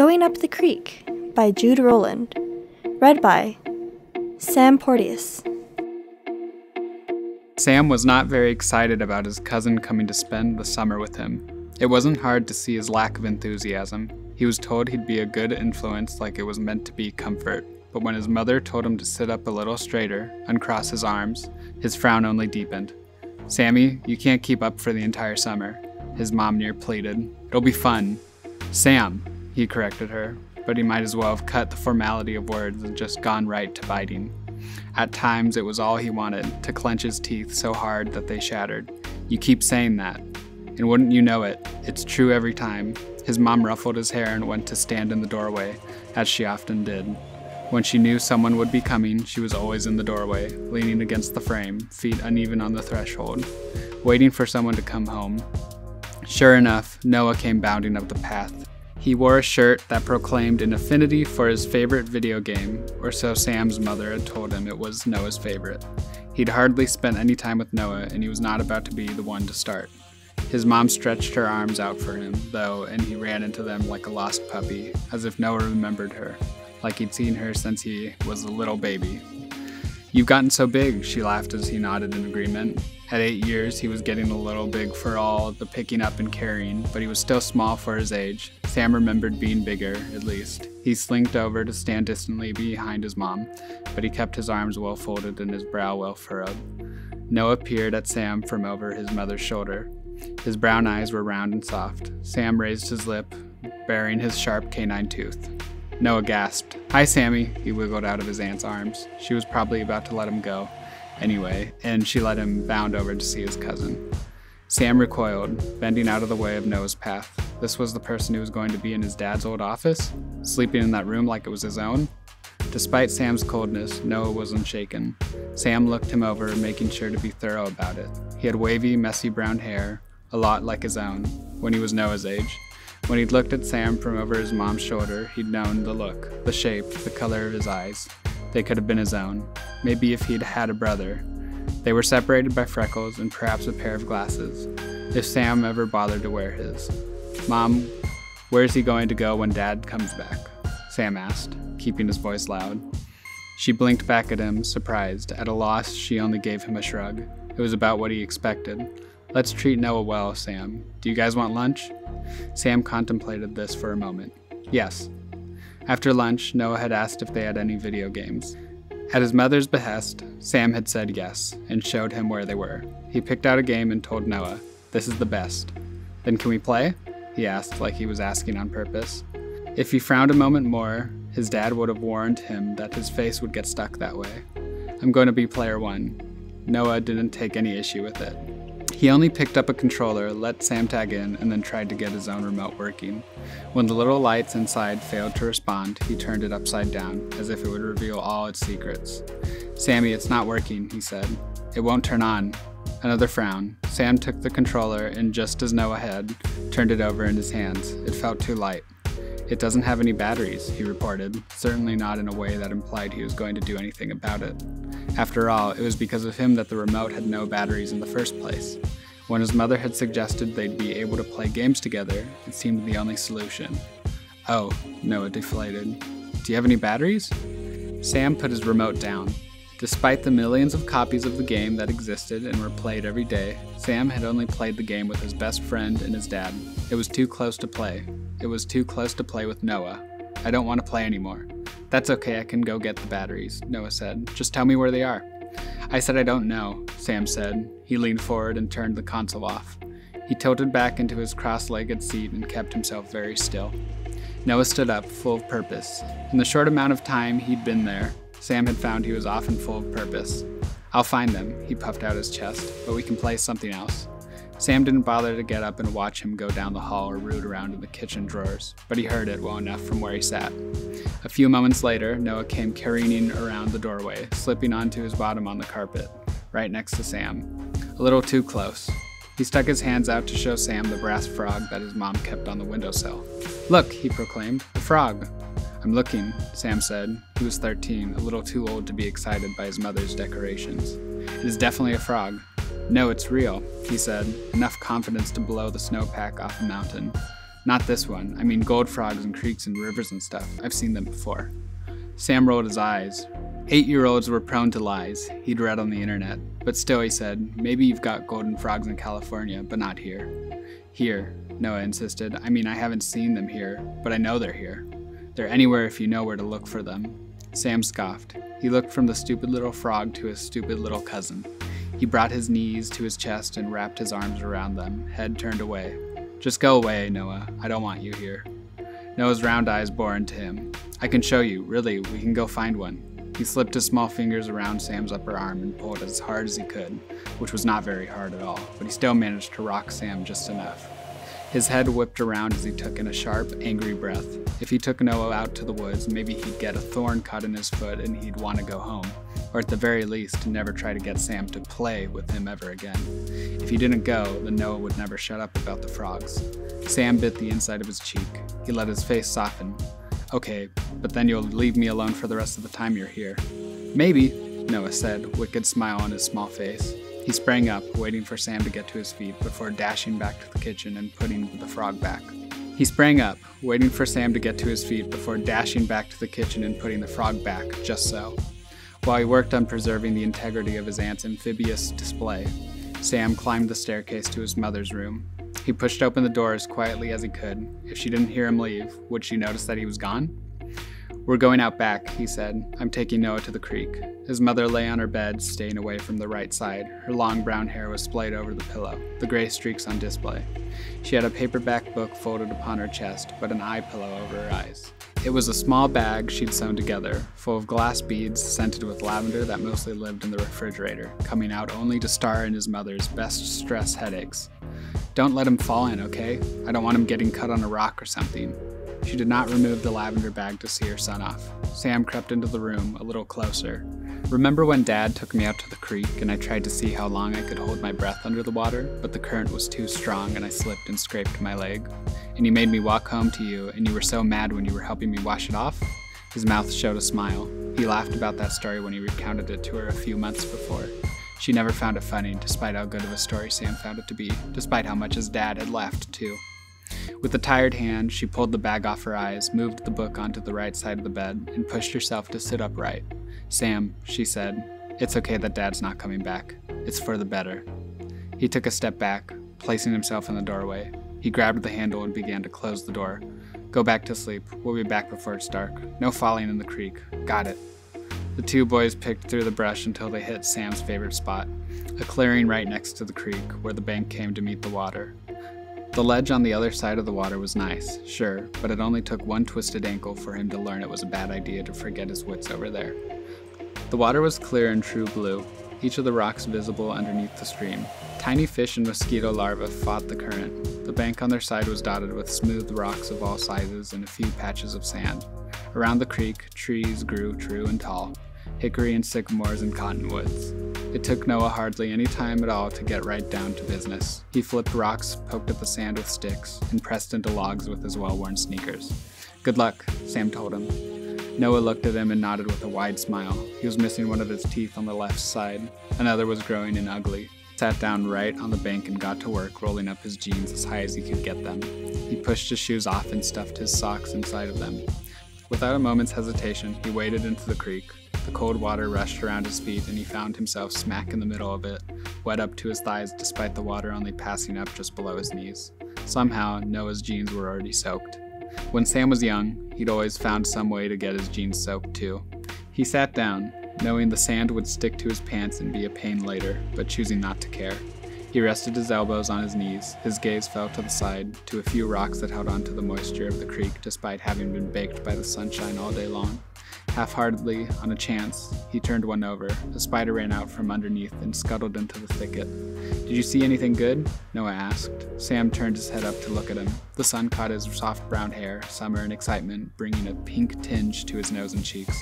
Going Up the Creek by Jude Rouland. Read by Sam Porteous. Sam was not very excited about his cousin coming to spend the summer with him. It wasn't hard to see his lack of enthusiasm. He was told he'd be a good influence like it was meant to be comfort, but when his mother told him to sit up a little straighter, uncross his arms, his frown only deepened. Sammy, you can't keep up for the entire summer, his mom near pleaded. It'll be fun. Sam, he corrected her, but he might as well have cut the formality of words and just gone right to biting. At times, it was all he wanted to clench his teeth so hard that they shattered. You keep saying that. And wouldn't you know it, it's true every time. His mom ruffled his hair and went to stand in the doorway, as she often did. When she knew someone would be coming, she was always in the doorway, leaning against the frame, feet uneven on the threshold, waiting for someone to come home. Sure enough, Noah came bounding up the path, he wore a shirt that proclaimed an affinity for his favorite video game, or so Sam's mother had told him it was Noah's favorite. He'd hardly spent any time with Noah, and he was not about to be the one to start. His mom stretched her arms out for him, though, and he ran into them like a lost puppy, as if Noah remembered her, like he'd seen her since he was a little baby. You've gotten so big, she laughed as he nodded in agreement. At eight years, he was getting a little big for all the picking up and carrying, but he was still small for his age. Sam remembered being bigger, at least. He slinked over to stand distantly behind his mom, but he kept his arms well folded and his brow well furrowed. Noah peered at Sam from over his mother's shoulder. His brown eyes were round and soft. Sam raised his lip, baring his sharp canine tooth. Noah gasped. Hi, Sammy. He wiggled out of his aunt's arms. She was probably about to let him go anyway, and she let him bound over to see his cousin. Sam recoiled, bending out of the way of Noah's path. This was the person who was going to be in his dad's old office, sleeping in that room like it was his own. Despite Sam's coldness, Noah wasn't shaken. Sam looked him over, making sure to be thorough about it. He had wavy, messy brown hair, a lot like his own, when he was Noah's age. When he'd looked at Sam from over his mom's shoulder, he'd known the look, the shape, the color of his eyes. They could have been his own. Maybe if he'd had a brother. They were separated by freckles and perhaps a pair of glasses, if Sam ever bothered to wear his. Mom, where's he going to go when Dad comes back? Sam asked, keeping his voice loud. She blinked back at him, surprised. At a loss, she only gave him a shrug. It was about what he expected. Let's treat Noah well, Sam. Do you guys want lunch? Sam contemplated this for a moment. Yes. After lunch, Noah had asked if they had any video games. At his mother's behest, Sam had said yes and showed him where they were. He picked out a game and told Noah, This is the best. Then can we play? He asked, like he was asking on purpose. If he frowned a moment more, his dad would have warned him that his face would get stuck that way. I'm going to be player one. Noah didn't take any issue with it. He only picked up a controller, let Sam tag in, and then tried to get his own remote working. When the little lights inside failed to respond, he turned it upside down, as if it would reveal all its secrets. Sammy, it's not working, he said. It won't turn on. Another frown. Sam took the controller and, just as Noah had, turned it over in his hands. It felt too light. It doesn't have any batteries, he reported, certainly not in a way that implied he was going to do anything about it. After all, it was because of him that the remote had no batteries in the first place. When his mother had suggested they'd be able to play games together, it seemed the only solution. Oh, Noah deflated. Do you have any batteries? Sam put his remote down. Despite the millions of copies of the game that existed and were played every day, Sam had only played the game with his best friend and his dad. It was too close to play. It was too close to play with Noah. I don't want to play anymore. That's okay, I can go get the batteries, Noah said. Just tell me where they are. I said I don't know, Sam said. He leaned forward and turned the console off. He tilted back into his cross legged seat and kept himself very still. Noah stood up, full of purpose. In the short amount of time he'd been there, Sam had found he was often full of purpose. I'll find them, he puffed out his chest, but we can play something else. Sam didn't bother to get up and watch him go down the hall or root around in the kitchen drawers, but he heard it well enough from where he sat. A few moments later, Noah came careening around the doorway, slipping onto his bottom on the carpet, right next to Sam. A little too close. He stuck his hands out to show Sam the brass frog that his mom kept on the windowsill. Look, he proclaimed, the frog. I'm looking, Sam said. He was 13, a little too old to be excited by his mother's decorations. It is definitely a frog. No, it's real, he said, enough confidence to blow the snowpack off a mountain. Not this one. I mean gold frogs and creeks and rivers and stuff. I've seen them before. Sam rolled his eyes. Eight year olds were prone to lies, he'd read on the internet. But still, he said, maybe you've got golden frogs in California, but not here. Here, Noah insisted. I mean, I haven't seen them here, but I know they're here. They're anywhere if you know where to look for them. Sam scoffed. He looked from the stupid little frog to his stupid little cousin. He brought his knees to his chest and wrapped his arms around them, head turned away. Just go away, Noah. I don't want you here. Noah's round eyes bore into him. I can show you, really, we can go find one. He slipped his small fingers around Sam's upper arm and pulled as hard as he could, which was not very hard at all, but he still managed to rock Sam just enough. His head whipped around as he took in a sharp, angry breath. If he took Noah out to the woods, maybe he'd get a thorn cut in his foot and he'd want to go home, or at the very least, never try to get Sam to play with him ever again. If he didn't go, then Noah would never shut up about the frogs. Sam bit the inside of his cheek. He let his face soften. Okay, but then you'll leave me alone for the rest of the time you're here. Maybe, Noah said, wicked smile on his small face. He sprang up, waiting for Sam to get to his feet before dashing back to the kitchen and putting the frog back. He sprang up, waiting for Sam to get to his feet before dashing back to the kitchen and putting the frog back, just so. While he worked on preserving the integrity of his aunt's amphibious display, Sam climbed the staircase to his mother's room. He pushed open the door as quietly as he could. If she didn't hear him leave, would she notice that he was gone? We're going out back, he said. I'm taking Noah to the creek. His mother lay on her bed, staying away from the right side. Her long brown hair was splayed over the pillow, the gray streaks on display. She had a paperback book folded upon her chest, but an eye pillow over her eyes. It was a small bag she'd sewn together, full of glass beads scented with lavender that mostly lived in the refrigerator, coming out only to star in his mother's best stress headaches. Don't let him fall in, okay? I don't want him getting cut on a rock or something. She did not remove the lavender bag to see her son off. Sam crept into the room a little closer. Remember when Dad took me out to the creek and I tried to see how long I could hold my breath under the water, but the current was too strong and I slipped and scraped my leg? And you made me walk home to you, and you were so mad when you were helping me wash it off? His mouth showed a smile. He laughed about that story when he recounted it to her a few months before. She never found it funny, despite how good of a story Sam found it to be, despite how much his dad had laughed, too. With a tired hand, she pulled the bag off her eyes, moved the book onto the right side of the bed, and pushed herself to sit upright. Sam, she said, it's okay that Dad's not coming back. It's for the better. He took a step back, placing himself in the doorway. He grabbed the handle and began to close the door. Go back to sleep. We'll be back before it's dark. No falling in the creek. Got it. The two boys picked through the brush until they hit Sam's favorite spot a clearing right next to the creek where the bank came to meet the water. The ledge on the other side of the water was nice, sure, but it only took one twisted ankle for him to learn it was a bad idea to forget his wits over there. The water was clear and true blue, each of the rocks visible underneath the stream. Tiny fish and mosquito larvae fought the current. The bank on their side was dotted with smooth rocks of all sizes and a few patches of sand. Around the creek, trees grew true and tall hickory and sycamores and cottonwoods. It took Noah hardly any time at all to get right down to business. He flipped rocks, poked at the sand with sticks, and pressed into logs with his well worn sneakers. Good luck, Sam told him. Noah looked at him and nodded with a wide smile. He was missing one of his teeth on the left side. Another was growing and ugly. Sat down right on the bank and got to work rolling up his jeans as high as he could get them. He pushed his shoes off and stuffed his socks inside of them. Without a moment's hesitation, he waded into the creek. The cold water rushed around his feet, and he found himself smack in the middle of it, wet up to his thighs despite the water only passing up just below his knees. Somehow, Noah's jeans were already soaked. When Sam was young, he'd always found some way to get his jeans soaked too. He sat down, knowing the sand would stick to his pants and be a pain later, but choosing not to care. He rested his elbows on his knees. His gaze fell to the side, to a few rocks that held onto the moisture of the creek despite having been baked by the sunshine all day long. Half heartedly, on a chance, he turned one over. A spider ran out from underneath and scuttled into the thicket. Did you see anything good? Noah asked. Sam turned his head up to look at him. The sun caught his soft brown hair, summer and excitement, bringing a pink tinge to his nose and cheeks.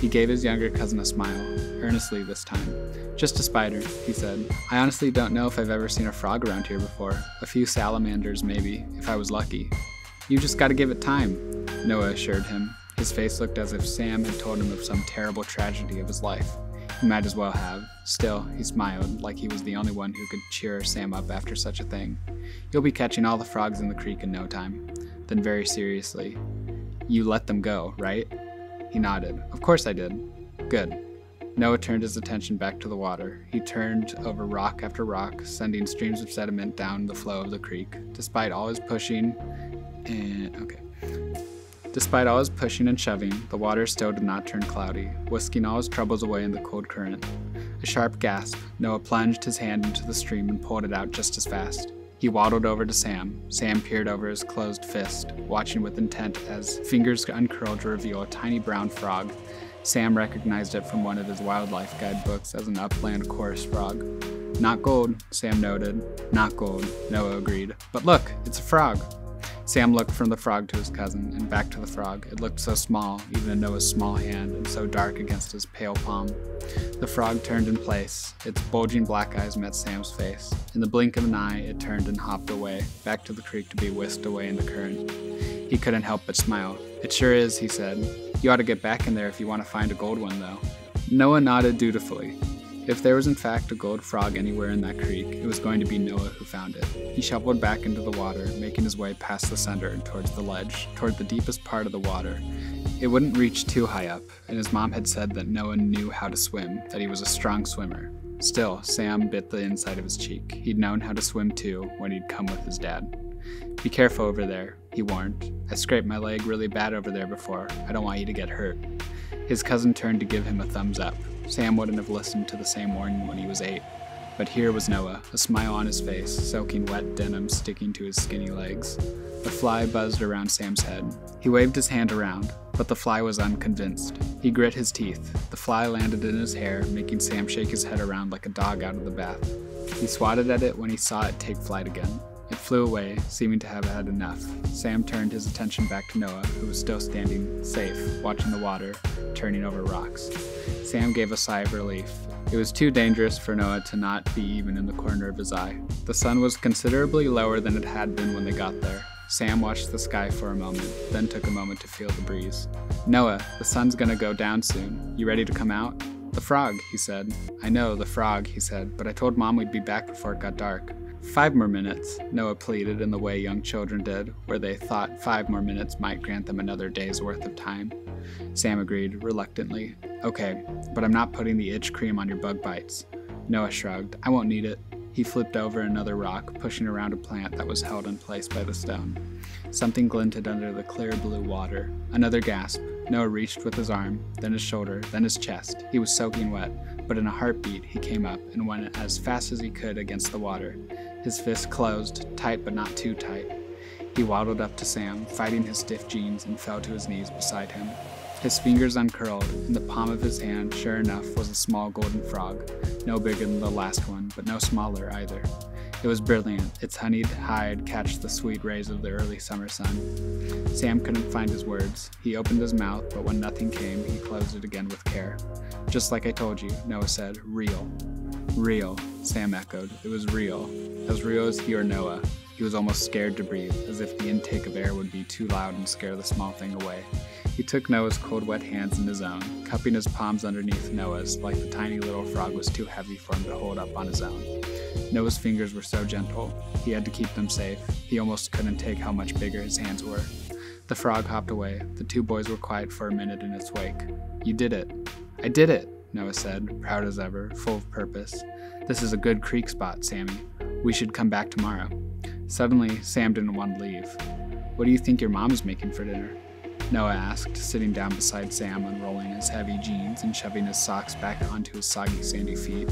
He gave his younger cousin a smile, earnestly this time. Just a spider, he said. I honestly don't know if I've ever seen a frog around here before. A few salamanders, maybe, if I was lucky. You just gotta give it time, Noah assured him. His face looked as if Sam had told him of some terrible tragedy of his life. He might as well have. Still, he smiled, like he was the only one who could cheer Sam up after such a thing. You'll be catching all the frogs in the creek in no time. Then, very seriously, You let them go, right? He nodded. Of course I did. Good. Noah turned his attention back to the water. He turned over rock after rock, sending streams of sediment down the flow of the creek. Despite all his pushing and okay. Despite all his pushing and shoving, the water still did not turn cloudy, whisking all his troubles away in the cold current. A sharp gasp, Noah plunged his hand into the stream and pulled it out just as fast. He waddled over to Sam. Sam peered over his closed fist, watching with intent as fingers uncurled to reveal a tiny brown frog. Sam recognized it from one of his wildlife guidebooks as an upland chorus frog. Not gold, Sam noted. Not gold, Noah agreed. But look, it's a frog. Sam looked from the frog to his cousin and back to the frog. It looked so small, even in Noah's small hand, and so dark against his pale palm. The frog turned in place. Its bulging black eyes met Sam's face. In the blink of an eye, it turned and hopped away, back to the creek to be whisked away in the current. He couldn't help but smile. It sure is, he said. You ought to get back in there if you want to find a gold one, though. Noah nodded dutifully. If there was in fact a gold frog anywhere in that creek, it was going to be Noah who found it. He shoveled back into the water, making his way past the center and towards the ledge, toward the deepest part of the water. It wouldn't reach too high up, and his mom had said that Noah knew how to swim, that he was a strong swimmer. Still, Sam bit the inside of his cheek. He'd known how to swim too when he'd come with his dad. Be careful over there, he warned. I scraped my leg really bad over there before. I don't want you to get hurt. His cousin turned to give him a thumbs up. Sam wouldn't have listened to the same warning when he was eight. But here was Noah, a smile on his face, soaking wet denim sticking to his skinny legs. A fly buzzed around Sam's head. He waved his hand around, but the fly was unconvinced. He grit his teeth. The fly landed in his hair, making Sam shake his head around like a dog out of the bath. He swatted at it when he saw it take flight again. It flew away, seeming to have had enough. Sam turned his attention back to Noah, who was still standing, safe, watching the water, turning over rocks. Sam gave a sigh of relief. It was too dangerous for Noah to not be even in the corner of his eye. The sun was considerably lower than it had been when they got there. Sam watched the sky for a moment, then took a moment to feel the breeze. Noah, the sun's gonna go down soon. You ready to come out? The frog, he said. I know, the frog, he said, but I told Mom we'd be back before it got dark. Five more minutes, Noah pleaded in the way young children did, where they thought five more minutes might grant them another day's worth of time. Sam agreed, reluctantly. Okay, but I'm not putting the itch cream on your bug bites. Noah shrugged. I won't need it. He flipped over another rock, pushing around a plant that was held in place by the stone. Something glinted under the clear blue water. Another gasp. Noah reached with his arm, then his shoulder, then his chest. He was soaking wet, but in a heartbeat he came up and went as fast as he could against the water. His fist closed, tight but not too tight. He waddled up to Sam, fighting his stiff jeans, and fell to his knees beside him. His fingers uncurled. In the palm of his hand, sure enough, was a small golden frog, no bigger than the last one, but no smaller either. It was brilliant, its honeyed hide catched the sweet rays of the early summer sun. Sam couldn't find his words. He opened his mouth, but when nothing came, he closed it again with care. Just like I told you, Noah said, real. Real, Sam echoed. It was real. As real as he or Noah. He was almost scared to breathe, as if the intake of air would be too loud and scare the small thing away. He took Noah's cold, wet hands in his own, cupping his palms underneath Noah's like the tiny little frog was too heavy for him to hold up on his own. Noah's fingers were so gentle, he had to keep them safe. He almost couldn't take how much bigger his hands were. The frog hopped away. The two boys were quiet for a minute in its wake. You did it. I did it, Noah said, proud as ever, full of purpose. This is a good creek spot, Sammy. We should come back tomorrow. Suddenly, Sam didn't want to leave. What do you think your mom is making for dinner? Noah asked, sitting down beside Sam, unrolling his heavy jeans and shoving his socks back onto his soggy, sandy feet,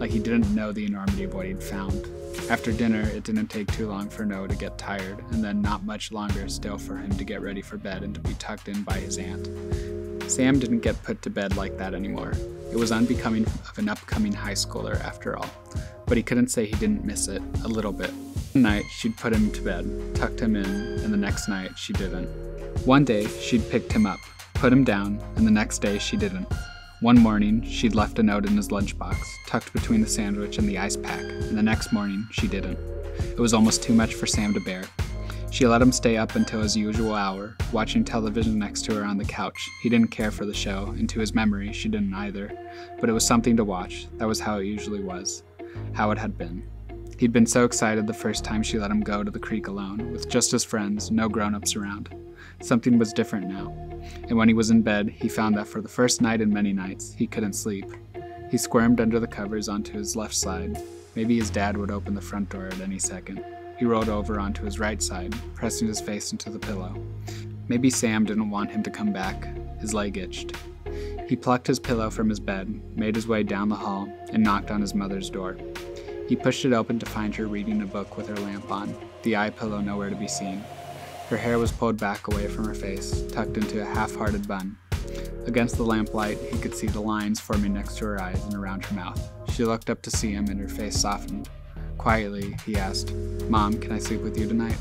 like he didn't know the enormity of what he'd found. After dinner, it didn't take too long for Noah to get tired, and then not much longer still for him to get ready for bed and to be tucked in by his aunt. Sam didn't get put to bed like that anymore. It was unbecoming of an upcoming high schooler, after all. But he couldn't say he didn't miss it, a little bit. One night, she'd put him to bed, tucked him in, and the next night, she didn't. One day, she'd picked him up, put him down, and the next day, she didn't. One morning, she'd left a note in his lunchbox, tucked between the sandwich and the ice pack, and the next morning, she didn't. It was almost too much for Sam to bear. She let him stay up until his usual hour, watching television next to her on the couch. He didn't care for the show, and to his memory, she didn't either. But it was something to watch. That was how it usually was, how it had been. He'd been so excited the first time she let him go to the creek alone, with just his friends, no grown ups around. Something was different now. And when he was in bed, he found that for the first night in many nights, he couldn't sleep. He squirmed under the covers onto his left side. Maybe his dad would open the front door at any second. He rolled over onto his right side, pressing his face into the pillow. Maybe Sam didn't want him to come back. His leg itched. He plucked his pillow from his bed, made his way down the hall, and knocked on his mother's door. He pushed it open to find her reading a book with her lamp on, the eye pillow nowhere to be seen. Her hair was pulled back away from her face, tucked into a half hearted bun. Against the lamplight, he could see the lines forming next to her eyes and around her mouth. She looked up to see him, and her face softened. Quietly, he asked, Mom, can I sleep with you tonight?